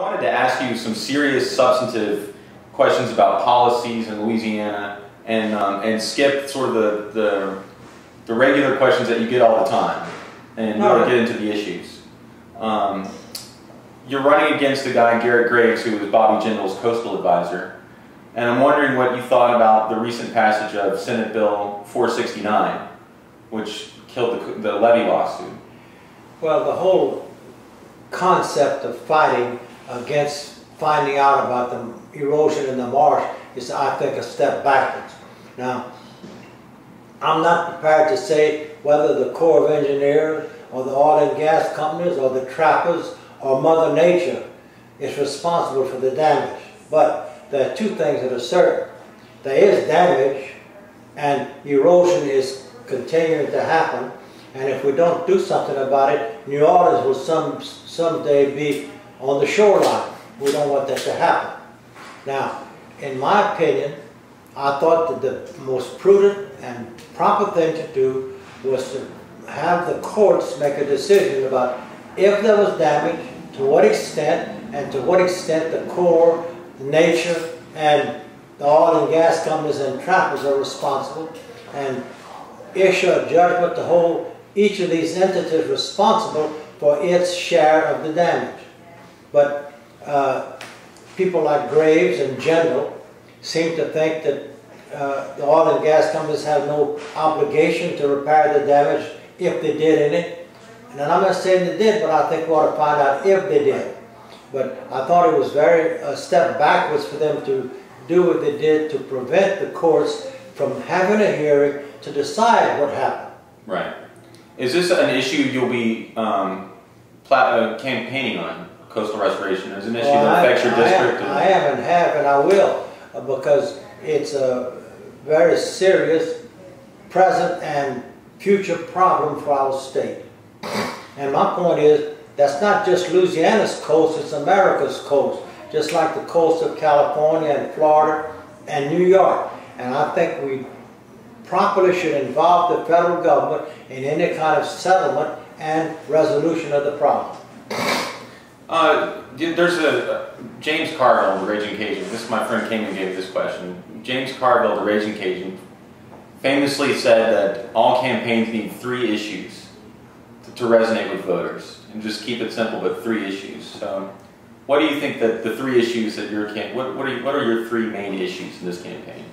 I wanted to ask you some serious substantive questions about policies in Louisiana and, um, and skip sort of the, the, the, regular questions that you get all the time and really get into the issues. Um, you're running against the guy, Garrett Graves, who was Bobby Jindal's coastal advisor. And I'm wondering what you thought about the recent passage of Senate Bill 469, which killed the, the levee lawsuit. Well, the whole concept of fighting against finding out about the erosion in the marsh is, I think, a step backwards. Now, I'm not prepared to say whether the Corps of Engineers or the oil and gas companies or the trappers or Mother Nature is responsible for the damage. But there are two things that are certain. There is damage and erosion is continuing to happen and if we don't do something about it, New Orleans will some someday be on the shoreline. We don't want that to happen. Now, in my opinion, I thought that the most prudent and proper thing to do was to have the courts make a decision about if there was damage, to what extent, and to what extent the Corps, nature, and the oil and gas companies and trappers are responsible, and issue a judgment to hold each of these entities responsible for its share of the damage. But uh, people like Graves and Jindal seem to think that uh, the oil and gas companies have no obligation to repair the damage if they did any. And I'm not saying they did, but I think we ought to find out if they did. But I thought it was very a step backwards for them to do what they did to prevent the courts from having a hearing to decide what happened. Right. Is this an issue you'll be um, uh, campaigning on, coastal restoration? Is an issue well, that affects I, your district? I, I haven't have, and I will, uh, because it's a very serious present and future problem for our state. And my point is, that's not just Louisiana's coast, it's America's coast, just like the coast of California and Florida and New York. And I think we properly should involve the federal government in any kind of settlement and resolution of the problem. Uh, there's a uh, James Carville, the Raging Cajun. This is my friend came and gave this question. James Carville, the Raging Cajun, famously said that all campaigns need three issues to, to resonate with voters, and just keep it simple, but three issues. So, what do you think that the three issues that your camp? What what are what are your three main issues in this campaign?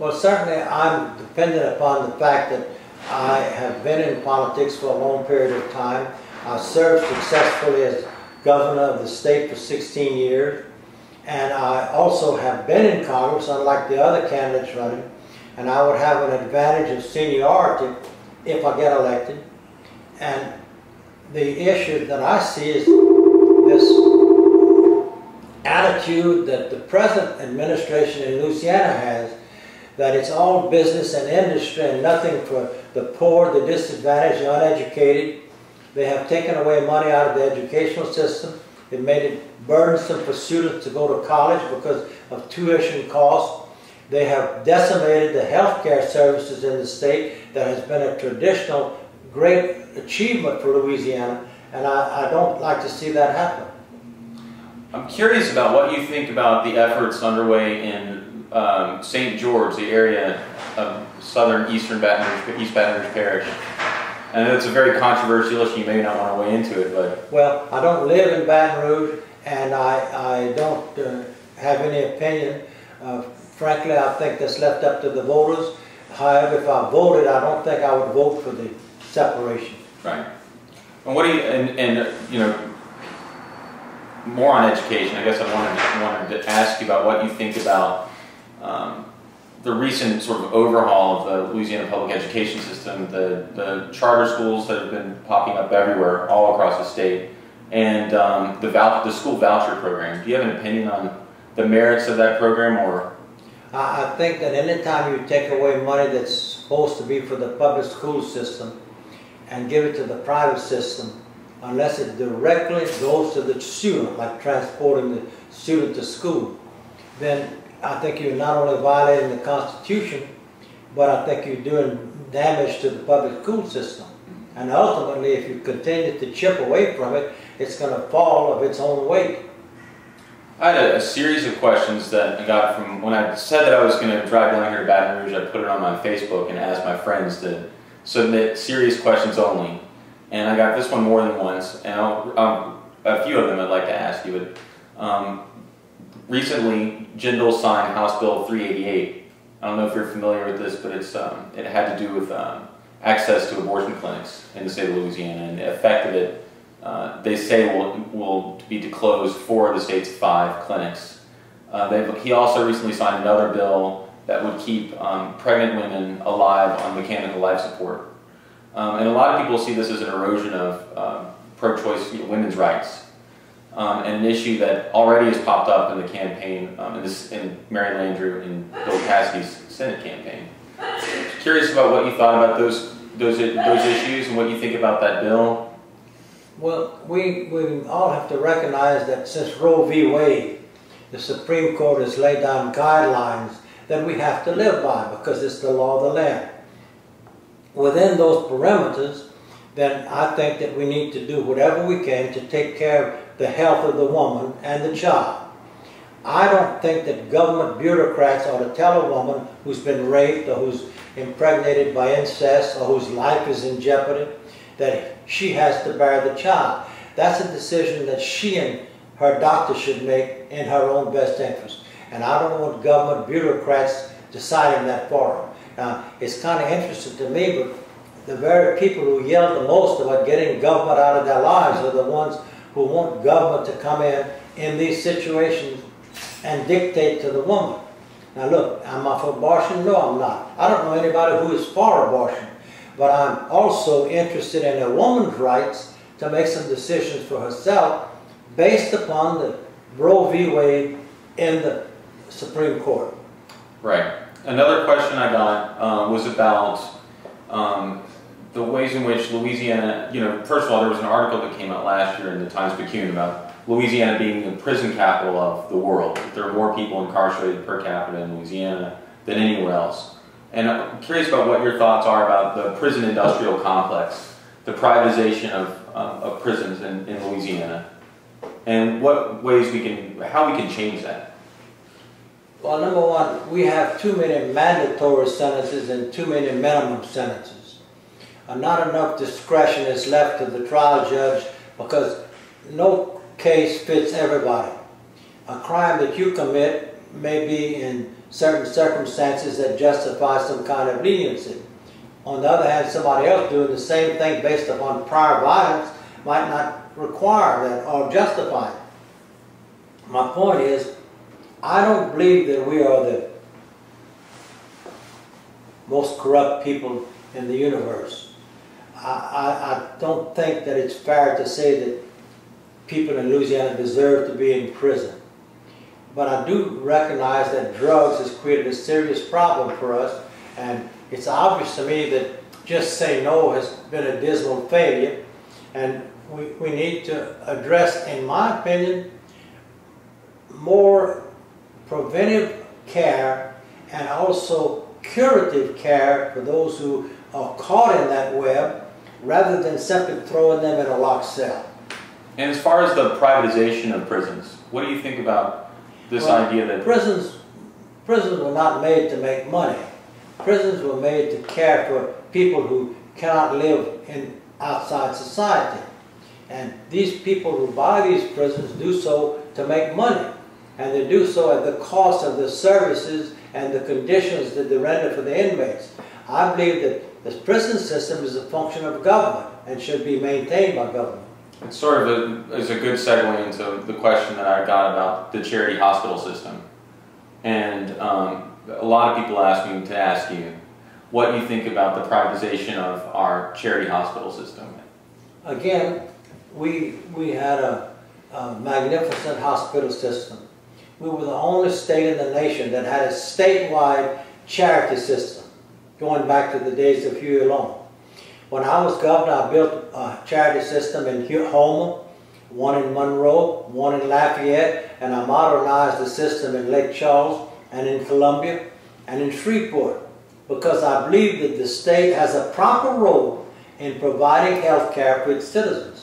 Well, certainly I'm dependent upon the fact that I have been in politics for a long period of time. I served successfully as governor of the state for 16 years. And I also have been in Congress, unlike the other candidates running. And I would have an advantage of seniority if I get elected. And the issue that I see is this attitude that the present administration in Louisiana has that it's all business and industry and nothing for the poor, the disadvantaged, the uneducated. They have taken away money out of the educational system. They've made it burdensome for students to go to college because of tuition costs. They have decimated the health care services in the state that has been a traditional great achievement for Louisiana, and I, I don't like to see that happen. I'm curious about what you think about the efforts underway in um, St. George, the area of southern eastern Baton Rouge, East Baton Rouge Parish. And it's a very controversial issue. You may not want to weigh into it, but well, I don't live in Baton Rouge, and I I don't uh, have any opinion. Uh, frankly, I think that's left up to the voters. However, if I voted, I don't think I would vote for the separation. Right. And what do you and and you know more on education? I guess I wanted wanted to ask you about what you think about um, the recent sort of overhaul of the Louisiana public education system, the, the charter schools that have been popping up everywhere, all across the state, and um, the, the school voucher program. Do you have an opinion on the merits of that program or? I think that anytime you take away money that's supposed to be for the public school system and give it to the private system, unless it directly goes to the student, like transporting the student to school, then I think you're not only violating the Constitution, but I think you're doing damage to the public school system. And ultimately, if you continue to chip away from it, it's going to fall of its own weight. I had a, a, series of questions that I got from when I said that I was going to drive down here to Baton Rouge. I put it on my Facebook and asked my friends to submit serious questions only. And I got this one more than once, and um, a few of them I'd like to ask you. But, um, recently, Jindal signed House Bill 388. I don't know if you're familiar with this, but it's um, it had to do with um, access to abortion clinics in the state of Louisiana, and the effect of it uh, they say will, will be to close four of the state's five clinics. Uh, he also recently signed another bill that would keep um, pregnant women alive on mechanical life support. Um, and a lot of people see this as an erosion of um, pro-choice you know, women's rights. Um, and an issue that already has popped up in the campaign, um, in, this, in Mary Landrieu and Bill Cassidy's Senate campaign. Curious about what you thought about those, those, those issues and what you think about that bill well, we, we all have to recognize that since Roe v. Wade, the Supreme Court has laid down guidelines that we have to live by because it's the law of the land. Within those parameters, then I think that we need to do whatever we can to take care of the health of the woman and the child. I don't think that government bureaucrats ought to tell a woman who's been raped or who's impregnated by incest or whose life is in jeopardy that she has to bear the child. That's a decision that she and her doctor should make in her own best interest. And I don't want government bureaucrats deciding that for her. Now, it's kind of interesting to me, but the very people who yell the most about getting government out of their lives are the ones who want government to come in in these situations and dictate to the woman. Now look, am I for abortion? No, I'm not. I don't know anybody who is for abortion but I'm also interested in a woman's rights to make some decisions for herself based upon the Roe v. Wade in the Supreme Court. Right. Another question I got um, was about the ways in which Louisiana, you know, first of all, there was an article that came out last year in the Times-Picayune about Louisiana being the prison capital of the world. There are more people incarcerated per capita in Louisiana than anywhere else. And I'm curious about what your thoughts are about the prison industrial complex, the privatization of, um, of prisons in, in Louisiana, and what ways we can, how we can change that. Well, number one, we have too many mandatory sentences and too many minimum sentences. Not enough discretion is left to the trial judge because no case fits everybody. A crime that you commit may be in certain circumstances that justify some kind of leniency. On the other hand, somebody else doing the same thing based upon prior violence might not require that or justify it. My point is, I don't believe that we are the most corrupt people in the universe. I, I, I don't think that it's fair to say that people in Louisiana deserve to be in prison. But I do recognize that drugs has created a serious problem for us, and it's obvious to me that just say no has been a dismal failure, and we, we need to address, in my opinion, more preventive care and also curative care for those who are caught in that web rather than simply throwing them in a locked cell. And as far as the privatization of prisons, what do you think about this well, idea that prisons prisons were not made to make money. Prisons were made to care for people who cannot live in outside society. And these people who buy these prisons do so to make money. And they do so at the cost of the services and the conditions that they render for the inmates. I believe that the prison system is a function of government and should be maintained by government. It sort of a, is a good segue into the question that I got about the charity hospital system. And um, a lot of people ask me to ask you what you think about the privatization of our charity hospital system. Again, we, we had a, a magnificent hospital system. We were the only state in the nation that had a statewide charity system going back to the days of Huey Long. When I was governor, I built a charity system in Houma, one in Monroe, one in Lafayette, and I modernized the system in Lake Charles and in Columbia and in Shreveport because I believe that the state has a proper role in providing health care for its citizens.